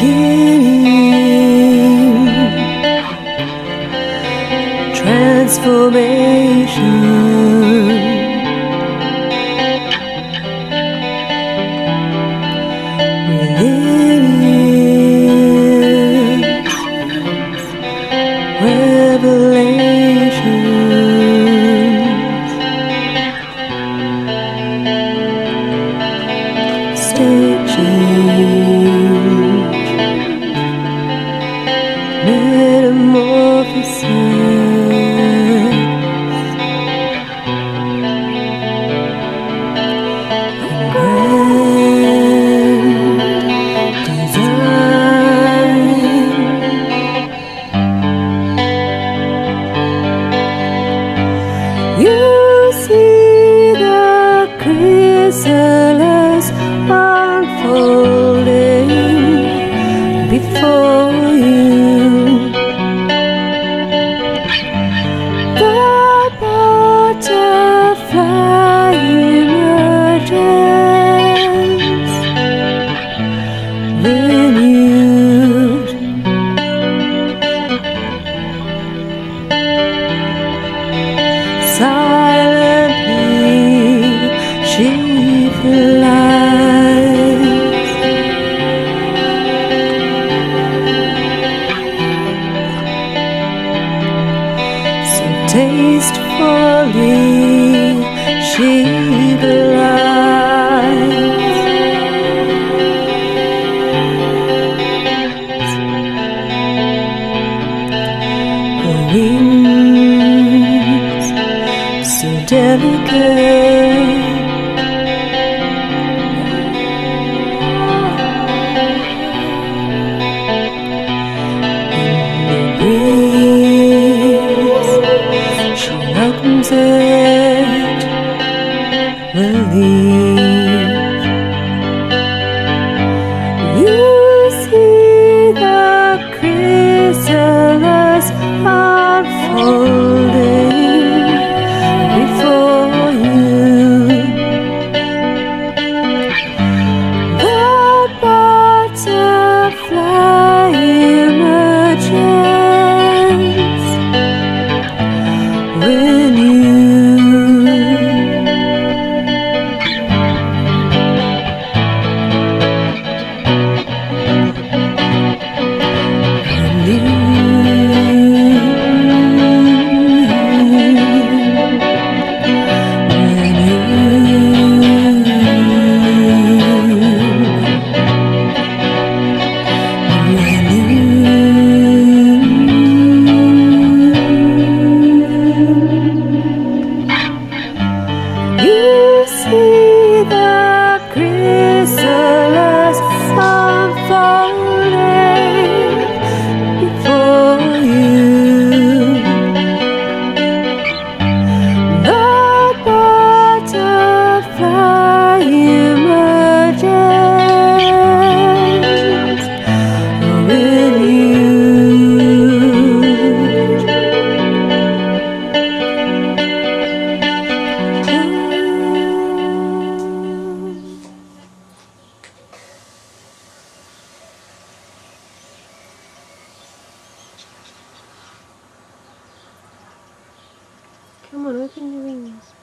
beginning transformation. faithful. tastefully she glides. Her wings so delicate. you. Come on, open your wings.